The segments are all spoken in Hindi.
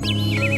Música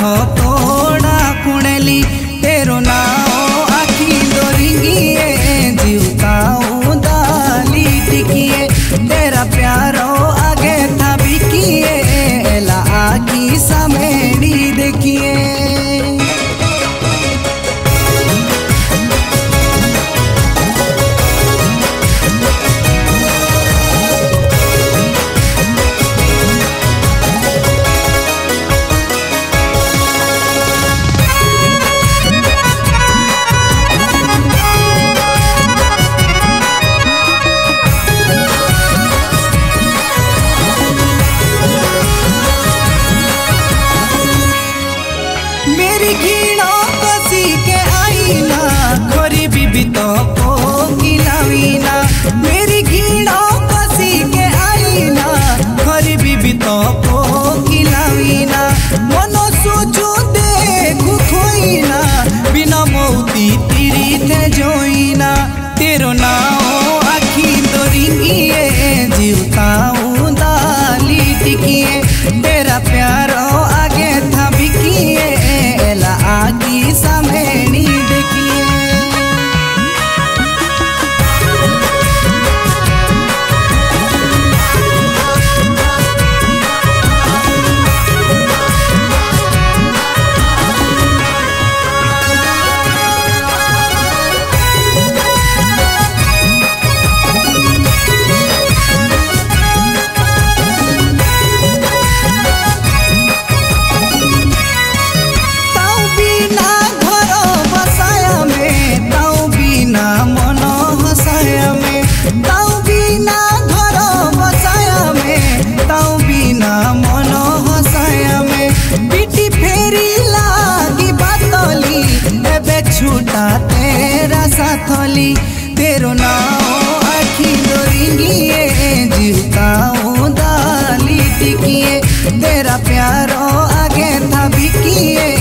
पाख तोडा कुणली झूठा तेरा नाओ आखी दोरिंगिए जीवताऊं दाली टिकिए तेरा प्यारो आगे था बिकिए।